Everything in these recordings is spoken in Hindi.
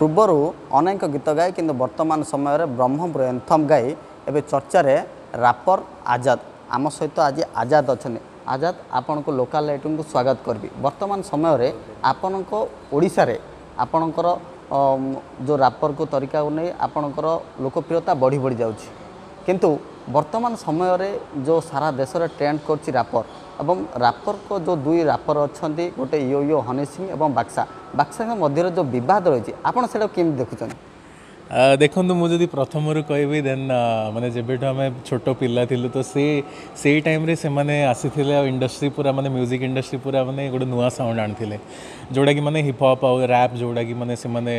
ପୂର୍ବରୁ ଅନେକ ଗୀତ ଗାଏ କିନ୍ତୁ ବର୍ତ୍ତମାନ ସମୟରେ ବ୍ରହ୍ମପୁର ଏନ୍ଥମ୍ ଗାଇ ଏବେ ଚର୍ଚ୍ଚାରେ ରାପର ଆଜାଦ ଆମ ସହିତ ଆଜି ଆଜାଦ ଅଛନ୍ତି ଆଜାଦ ଆପଣଙ୍କୁ ଲୋକାଲ ଲାଇଟିଙ୍କୁ ସ୍ୱାଗତ କରିବି ବର୍ତ୍ତମାନ ସମୟରେ ଆପଣଙ୍କ ଓଡ଼ିଶାରେ ଆପଣଙ୍କର ଯେଉଁ ରାପରକୁ ତରିକାକୁ ନେଇ ଆପଣଙ୍କର ଲୋକପ୍ରିୟତା ବଢ଼ି ବଢ଼ି ଯାଉଛି କିନ୍ତୁ বর্তমান সময়ের যে সারা দেশরে ট্রেন্ড করছি রাপর এবং রাপরক যে দুই রাপর অনেক গোটে ইয়ো ইয়ো হনি সিং এবং বাক্সা বাক্সাঙ্ক মধ্যে যে বিবাদ রয়েছে আপনার সেটা কেমি দেখুছেন ଦେଖନ୍ତୁ ମୁଁ ଯଦି ପ୍ରଥମରୁ କହିବି ଦେନ୍ ମାନେ ଯେବେଠୁ ଆମେ ଛୋଟ ପିଲା ଥିଲୁ ତ ସେ ସେଇ ଟାଇମ୍ରେ ସେମାନେ ଆସିଥିଲେ ଆଉ ଇଣ୍ଡଷ୍ଟ୍ରି ପୁରା ମାନେ ମ୍ୟୁଜିକ୍ ଇଣ୍ଡଷ୍ଟ୍ରି ପୁରା ମାନେ ଗୋଟେ ନୂଆ ସାଉଣ୍ଡ ଆଣିଥିଲେ ଯେଉଁଟାକି ମାନେ ହିପ୍ହପ୍ ଆଉ ରାପ୍ ଯେଉଁଟାକି ମାନେ ସେମାନେ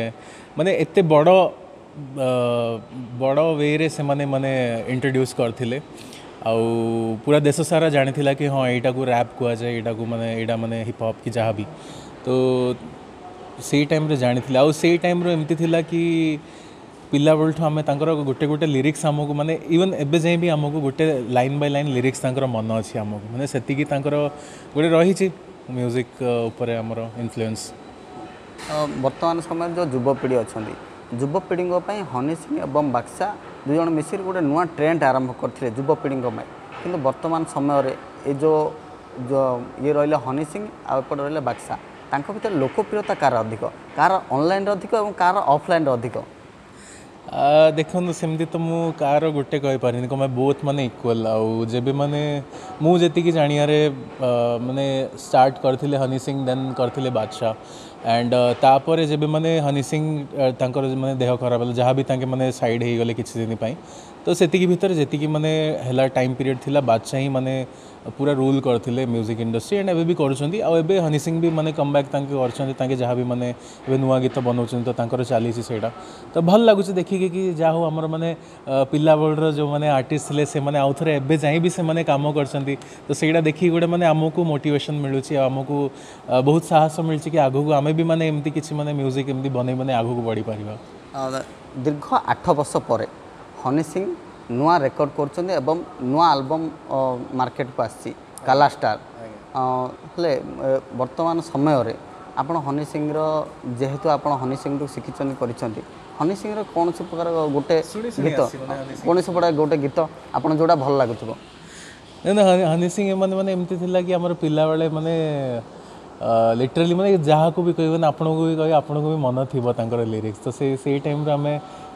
ମାନେ ଏତେ ବଡ଼ बड़ वे से मैंने इंट्रोड्यूस करते पूरा देश सारा जाणीला कि हाँ यू रैप कहुए ये मैंने यहाँ मैंने हिपहप कि जहाँ भी तो से टाइम जाणी आई टाइम एमती कि पिला बल ठूँ आम गोटे गोटे लिरिक्स आमको मैंने इवन एबे जाए भी आमको गोटे लाइन बाय लाइन लिरिक्स मन अच्छी आमको मैंने से गोटे रही म्यूजिक उपर आम इनफ्लुएंस बर्तमान समय जो युवपीढ़ी अच्छा ଯୁବପିଢ଼ିଙ୍କ ପାଇଁ ହନି ସିଂ ଏବଂ ବାକ୍ସା ଦୁଇଜଣ ମିଶିକି ଗୋଟେ ନୂଆ ଟ୍ରେଣ୍ଡ ଆରମ୍ଭ କରିଥିଲେ ଯୁବପିଢ଼ିଙ୍କ ପାଇଁ କିନ୍ତୁ ବର୍ତ୍ତମାନ ସମୟରେ ଏ ଯେଉଁ ଇଏ ରହିଲା ହନି ସିଂ ଆଉ ଏପଟେ ରହିଲା ବାକ୍ସା ତାଙ୍କ ଭିତରେ ଲୋକପ୍ରିୟତା କାହାର ଅଧିକ କାହାର ଅନଲାଇନ୍ରେ ଅଧିକ ଏବଂ କାହାର ଅଫଲାଇନ୍ରେ ଅଧିକ ଦେଖନ୍ତୁ ସେମିତି ତ ମୁଁ କାହାର ଗୋଟେ କହିପାରିନି କ'ଣ ପାଇଁ ବୋଥ୍ ମାନେ ଇକ୍ୱାଲ୍ ଆଉ ଯେବେ ମାନେ ମୁଁ ଯେତିକି ଜାଣିବାରେ ମାନେ ଷ୍ଟାର୍ଟ କରିଥିଲେ ହନି ସିଂ ଦେନ୍ କରିଥିଲେ ବାଦଶାହ एंड तापर जब मैंने हनी सिंह मैंने देह खराब है जहाँ भी मैंने सैड हो गले किसी दिन तो से भितर जी मैंने टाइम पीरियड थी बादशाह ही मैंने पूरा रूल करते म्यूजिक इंडस्ट्री एंड एवं भी एबे हनी सिंह भी मैंने कम तांके करें जहाँ भी मैंने नुआ गीत बनाऊँ तो चली तो भल लगुच देखिए कि जहाँ आम मैंने पिला बळर जो मैंने आर्टिस्ट थे से आउ थे एवं जाए भी से कम काम तो सेटा देखिए गोटे मैंने आमको मोटेसन मिलूँ आमको बहुत साहस मिली कि आगे आम ଆମେ ବି ମାନେ ଏମିତି କିଛି ମାନେ ମ୍ୟୁଜିକ୍ ଏମିତି ବନେଇ ମାନେ ଆଗକୁ ବଢ଼ିପାରିବା ଦୀର୍ଘ ଆଠ ବର୍ଷ ପରେ ହନି ସିଂ ନୂଆ ରେକର୍ଡ କରୁଛନ୍ତି ଏବଂ ନୂଆ ଆଲବମ୍ ମାର୍କେଟକୁ ଆସିଛି କାଲା ଷ୍ଟାର ହେଲେ ବର୍ତ୍ତମାନ ସମୟରେ ଆପଣ ହନି ସିଂର ଯେହେତୁ ଆପଣ ହନି ସିଂଠୁ ଶିଖିଛନ୍ତି କରିଛନ୍ତି ହନି ସିଂର କୌଣସି ପ୍ରକାର ଗୋଟେ ଗୀତ କୌଣସି ପ୍ରକାର ଗୋଟେ ଗୀତ ଆପଣ ଯେଉଁଟା ଭଲ ଲାଗୁଥିବ ହନି ସିଂ ଏମାନେ ମାନେ ଏମିତି ଥିଲା କି ଆମର ପିଲାବେଳେ ମାନେ लिटरली मैंने जहाँ को भी कह को भी कह आप भी मन थोड़ा लिरिक्स तो से सही टाइम आम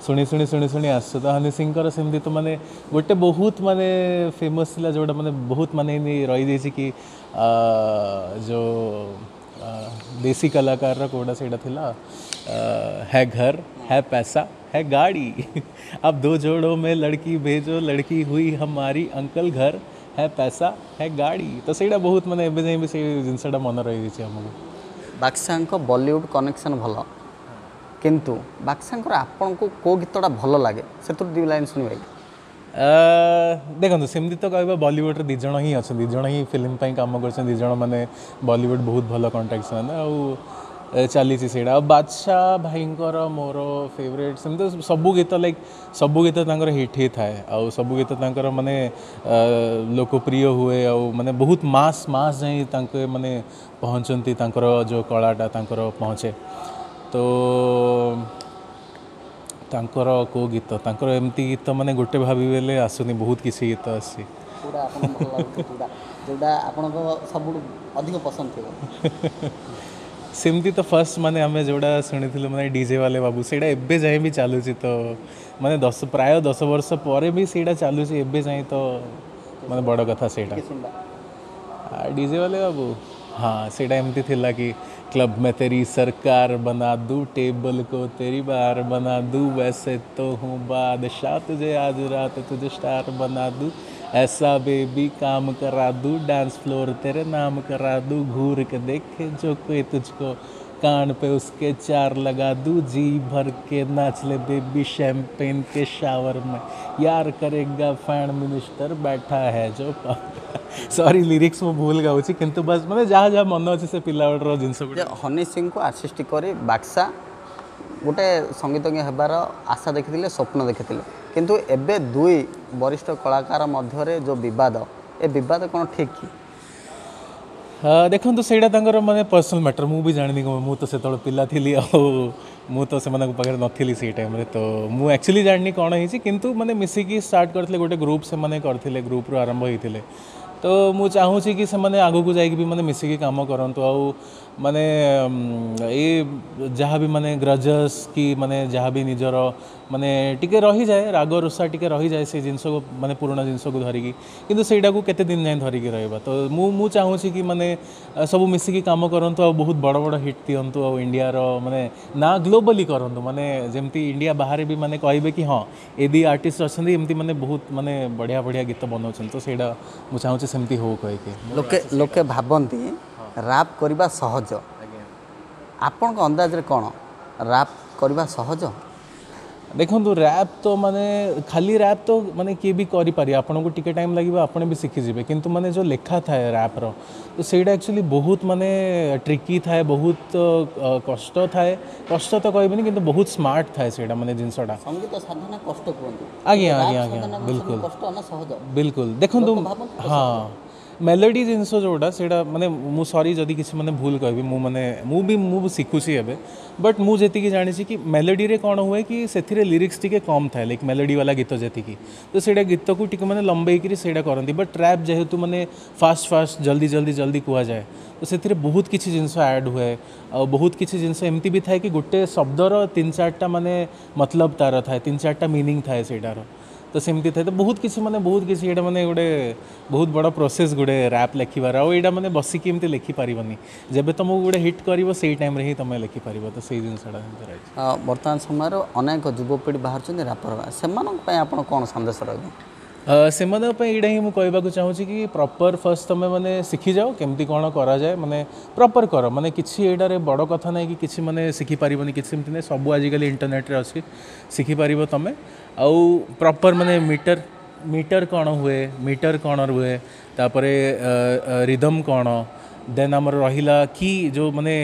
शुणी शुणी शुणी शुणी आसु तो हनी सिंह सेमती तो मैंने गोटे बहुत मानने फेमस था जोटा मैंने बहुत मान रही जाइए कि जो देसी कलाकार कौटा से है घर है पैसा है गाड़ी अब दो जोड़ों में लड़की भेजो लड़की हुई हमारी अंकल घर है पैसा है गाड़ी तो ସେଇଟା ବହୁତ ମାନେ ଏବେ ଯାଇ ବି ସେଇ ଜିନିଷଟା ମନେ ରହିଯାଇଛି ଆମକୁ ବାକ୍ସାଙ୍କ ବଲିଉଡ଼ କନେକ୍ସନ୍ ଭଲ କିନ୍ତୁ ବାକ୍ସାଙ୍କର ଆପଣଙ୍କୁ କେଉଁ ଗୀତଟା ଭଲ ଲାଗେ ସେଥିରୁ ଦୁଇ ଲାଇନ୍ ଶୁଣିବେ କି ଦେଖନ୍ତୁ ସେମିତି ତ କହିବା ବଲିଉଡ଼ରେ ଦୁଇ ଜଣ ହିଁ ଅଛନ୍ତି ଦୁଇ ଜଣ ହିଁ ଫିଲ୍ମ ପାଇଁ କାମ କରୁଛନ୍ତି ଦୁଇ ଜଣ ମାନେ ବଲିଉଡ଼ ବହୁତ ଭଲ କଣ୍ଟ୍ରାକ୍ଟ ସେମାନେ ଆଉ ଚାଲିଛି ସେଇଟା ଆଉ ବାଦଶାହ ଭାଇଙ୍କର ମୋର ଫେଭରେଟ୍ ସେମିତି ସବୁ ଗୀତ ଲାଇକ୍ ସବୁ ଗୀତ ତାଙ୍କର ହିଟ୍ ହେଇଥାଏ ଆଉ ସବୁ ଗୀତ ତାଙ୍କର ମାନେ ଲୋକପ୍ରିୟ ହୁଏ ଆଉ ମାନେ ବହୁତ ମାସ୍ ମାସ୍ ଯାଇ ତାଙ୍କେ ମାନେ ପହଞ୍ଚନ୍ତି ତାଙ୍କର ଯେଉଁ କଳାଟା ତାଙ୍କର ପହଞ୍ଚେ ତ ତାଙ୍କର କେଉଁ ଗୀତ ତାଙ୍କର ଏମିତି ଗୀତ ମାନେ ଗୋଟେ ଭାବିବେଲେ ଆସୁନି ବହୁତ କିଛି ଗୀତ ଆସୁଛି ଯେଉଁଟା ଆପଣଙ୍କ ସବୁଠୁ ଅଧିକ ପସନ୍ଦ ଥିବ ସେମିତି ତ ଫାର୍ଷ୍ଟ ମାନେ ଆମେ ଯେଉଁଟା ଶୁଣିଥିଲୁ ମାନେ ଡିଜେ ବାଲେ ବାବୁ ସେଇଟା ଏବେ ଯାଏଁ ବି ଚାଲୁଛି ତ ମାନେ ଦଶ ପ୍ରାୟ ଦଶ ବର୍ଷ ପରେ ବି ସେଇଟା ଚାଲୁଛି ଏବେ ଯାଏଁ ତ ମାନେ ବଡ଼ କଥା ସେଇଟା ଡିଜେ ବାଲେ ବାବୁ हाँ सेटा एमती थिला कि क्लब में तेरी सरकार बना दूँ टेबल को तेरी बार बना दूँ वैसे तो हूँ बादशाह तुझे आज रात तुझे स्टार बना दूँ ऐसा बेबी काम करा दूँ डांस फ्लोर तेरे नाम करा दूँ घूर के देखे जो कोई तुझको कान पे उसके चार लगा दूँ जी भर के नाच ले बेबी शैम्पेन के शावर में यार करेगा फैन मिनिस्टर बैठा है जो सॉरी लिरिक्स ମୁଁ ଭୁଲ ଗାଉଛି କିନ୍ତୁ ବାସ୍ ମାନେ जहाँ ଯାହା ମନେ ଅଛି ସେ ପିଲାବେଳର ଜିନିଷ हनी सिंह को ଆର୍ଟିଷ୍ଟ कर बाक्सा गोटे संगीतज्ञ हबार आशा देखी स्वप्न देखी কিন্তু এবে দুই বরিষ্ঠ কলাকার মধ্যরে যে বিবাদ এ বিবাদ কোন ঠিক হ দেখুন তো সেইটা তঙ্গর মানে পার্সোনাল ম্যাটার মুবি জানি মু তো সেটল পিলা থিলি ও মু তো সেমান পগরে নথিলি সেই টাইমে তো মু অ্যাকচুয়ালি জাননি কোন হইছি কিন্তু মানে মিছি কি স্টার্ট করতিলে গুটে গ্রুপ সে মানে করতিলে গ্রুপ আরম্ভ হইtile ତ ମୁଁ ଚାହୁଁଛି କି ସେମାନେ ଆଗକୁ ଯାଇକି ବି ମାନେ ମିଶିକି କାମ କରନ୍ତୁ ଆଉ ମାନେ ଏଇ ଯାହା ବି ମାନେ ଗ୍ରଜସ୍ କି ମାନେ ଯାହା ବି ନିଜର ମାନେ ଟିକେ ରହିଯାଏ ରାଗ ରୁଷା ଟିକେ ରହିଯାଏ ସେ ଜିନିଷକୁ ମାନେ ପୁରୁଣା ଜିନିଷକୁ ଧରିକି କିନ୍ତୁ ସେଇଟାକୁ କେତେ ଦିନ ଯାଏଁ ଧରିକି ରହିବା ତ ମୁଁ ମୁଁ ଚାହୁଁଛି କି ମାନେ ସବୁ ମିଶିକି କାମ କରନ୍ତୁ ଆଉ ବହୁତ ବଡ଼ ବଡ଼ ହିଟ୍ ଦିଅନ୍ତୁ ଆଉ ଇଣ୍ଡିଆର ମାନେ ନାଁ ଗ୍ଲୋବାଲି କରନ୍ତୁ ମାନେ ଯେମିତି ଇଣ୍ଡିଆ ବାହାରେ ବି ମାନେ କହିବେ କି ହଁ ଏ ଦୁଇ ଆର୍ଟିଷ୍ଟ ଅଛନ୍ତି ଏମିତି ମାନେ ବହୁତ ମାନେ ବଢ଼ିଆ ବଢ଼ିଆ ଗୀତ ବନାଉଛନ୍ତି ତ ସେଇଟା ମୁଁ ଚାହୁଁଛି ସେମିତି ହଉ କହିକି ଲୋକେ ଲୋକେ ଭାବନ୍ତି ରାପ୍ କରିବା ସହଜ ଆପଣଙ୍କ ଅନ୍ଦାଜରେ କ'ଣ ରାପ୍ କରିବା ସହଜ ଦେଖନ୍ତୁ ର୍ୟାପ୍ ତ ମାନେ ଖାଲି ର୍ୟାପ୍ ତ ମାନେ କିଏ ବି କରିପାରିବେ ଆପଣଙ୍କୁ ଟିକେ ଟାଇମ୍ ଲାଗିବ ଆପଣ ବି ଶିଖିଯିବେ କିନ୍ତୁ ମାନେ ଯେଉଁ ଲେଖା ଥାଏ ର୍ୟାପ୍ର ତ ସେଇଟା ଆକ୍ଚୁଆଲି ବହୁତ ମାନେ ଟ୍ରିକି ଥାଏ ବହୁତ କଷ୍ଟ ଥାଏ କଷ୍ଟ ତ କହିବିନି କିନ୍ତୁ ବହୁତ ସ୍ମାର୍ଟ ଥାଏ ସେଇଟା ମାନେ ଜିନିଷଟା ସଙ୍ଗୀତ ସାଧନା କଷ୍ଟ କୁହନ୍ତୁ ଆଜ୍ଞା ଆଜ୍ଞା ଆଜ୍ଞା ବିଲକୁଲ କଷ୍ଟ ନା ସହଜ ବିଲକୁଲ ଦେଖନ୍ତୁ ହଁ मेलोडी जिनस जोड़ा से मैंने सरी जदि किसी मैंने भूल कह मैंने मुझे शिखुसी एवं बट मुझे जानी कि मेलोडी कौन हुए कि से लिरिक्स टी कम था लाइक मेलोडी वाला गीत जी तो से गीत को मैंने लंबे से करती बट ट्रैप जेहेतु मैंने फास्ट फास्ट जल्दी जल्दी जल्दी कह जाए तो से बहुत किसी जिनस एड हुए और बहुत किसी जिन एम भी था कि गोटे शब्दर तीन चार मानने मतलब तार था तीन चार्टा मिनिंग थाएार तो सेमती थे तो बहुत किसी मैंने बहुत किसी ये मैंने गोटे बहुत बड़ प्रोसेस गोटे रैप लिखार आईटा मैंने बसिक लिखिपारे जब तुमको गोटे हिट कर सही टाइम हम तुम लिखिपार तो से जिनसा बर्तमान समय अनेक युवपीढ़ी बाहर रापर से आप कौन सन्देश रही ସେମାନେ ପାଇଁ ଏଇଟା ହିଁ ମୁଁ କହିବାକୁ ଚାହୁଁଛି କି ପ୍ରପର୍ ଫାର୍ଷ୍ଟ ତୁମେ ମାନେ ଶିଖିଯାଅ କେମିତି କ'ଣ କରାଯାଏ ମାନେ ପ୍ରପର୍ କର ମାନେ କିଛି ଏଇଟାରେ ବଡ଼ କଥା ନାହିଁ କି କିଛି ମାନେ ଶିଖିପାରିବନି କିଛି ସେମିତି ନାହିଁ ସବୁ ଆଜିକାଲି ଇଣ୍ଟରନେଟ୍ରେ ଅଛି ଶିଖିପାରିବ ତୁମେ ଆଉ ପ୍ରପର୍ ମାନେ ମିଟର ମିଟର କ'ଣ ହୁଏ ମିଟର କ'ଣ ରୁହେ ତାପରେ ରିଦମ୍ କ'ଣ देन आमर रही कि जो मैंने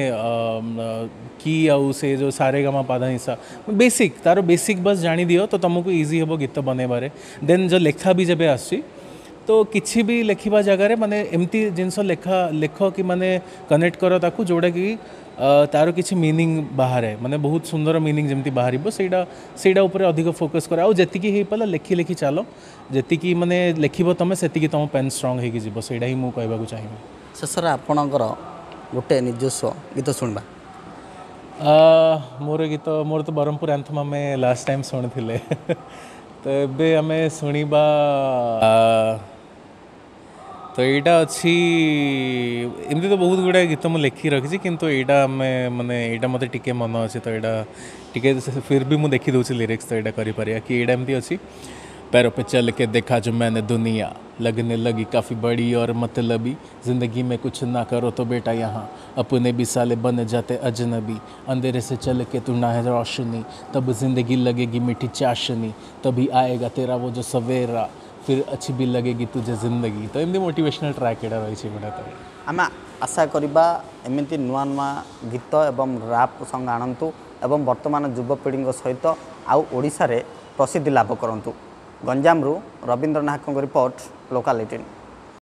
कि आउ से जो सारे गमा पाद हिंसा बेसिक तार बेसिक बस जाणी दियो तो तुमको इजी हे गीत बनइबार देन जो लेखा भी जब आसी तो किसी भी लेखा जगार माने एमती जिनस लेखा लेख कि मैंने कनेक्ट कर ताकू जोटा कि तार किसी मिनिंग बाहर मानते बहुत सुंदर मिनिंग जमी बाहर से अधिक फोकस कर आती हो पाला लेखि लेखि चल जी मैंने लेख तुम से तुम पेन स्ट्रंग होगी जीव से मुझे कहवाक चाहिए ଶେଷରେ ଆପଣଙ୍କର ଗୋଟେ ନିଜସ୍ୱ ଗୀତ ଶୁଣିବା ମୋର ଗୀତ ମୋର ତ ବ୍ରହ୍ମପୁର ଆନ୍ଥମ ଆମେ ଲାଷ୍ଟ ଟାଇମ୍ ଶୁଣିଥିଲେ ତ ଏବେ ଆମେ ଶୁଣିବା ତ ଏଇଟା ଅଛି ଏମିତି ତ ବହୁତ ଗୁଡ଼ାଏ ଗୀତ ମୁଁ ଲେଖିକି ରଖିଛି କିନ୍ତୁ ଏଇଟା ଆମେ ମାନେ ଏଇଟା ମୋତେ ଟିକେ ମନ ଅଛି ତ ଏଇଟା ଟିକେ ଫିର୍ ବି ମୁଁ ଦେଖିଦେଉଛି ଲିରିକ୍ସ ତ ଏଇଟା କରିପାରିବା କି ଏଇଟା ଏମିତି ଅଛି पैरों पे चल के देखा जो मैंने दुनिया लगने लगी काफ़ी बड़ी और मतलबी ज़िंदगी में कुछ ना करो तो बेटा यहाँ अपने भी साले बन जाते अजनबी अंधेरे से चल के तू ना है रोशनी तब ज़िंदगी लगेगी मीठी चाशनी तभी आएगा तेरा वो जो सवेरा फिर अच्छी भी लगेगी तुझे जिंदगी तो एमती मोटिवेशनल ट्रैक एटा रही गोटे तो। आम आशा करवा एमती नुआ नुआ गीत एवं राप संग आणतु एवं बर्तमान युवपीढ़ी सहित आउ ओडार प्रसिद्धि लाभ करूँ गञ्जाम रविन्द्र नाथकको रिपोर्ट लोकलिटिन